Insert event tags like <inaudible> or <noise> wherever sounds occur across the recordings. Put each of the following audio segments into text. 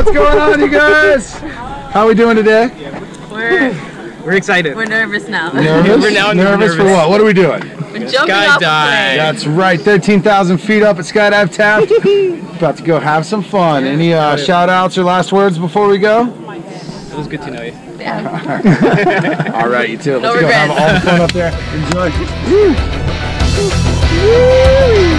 What's going on, you guys? How are we doing today? We're We're excited. we're nervous now. Nervous? We're now nervous for what? What are we doing? We're jumping off Skydive. plane. That's right, 13,000 feet up at Skydive Taft. <laughs> About to go have some fun. Any uh, shout outs or last words before we go? It was good to know you. Yeah. <laughs> All right, you too. No Let's go have all the fun up there. Enjoy. One. <laughs>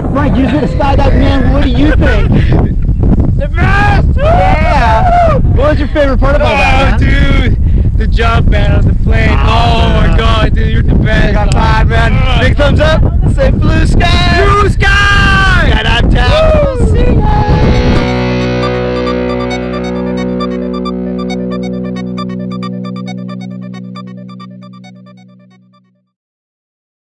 Right, Frank, you did a skydive, man. What do you think? The best! Yeah. What was your favorite part about Oh, that, man? dude! The jump man on the plane. Ah. Oh, my god, dude, you're the best. Got five, man.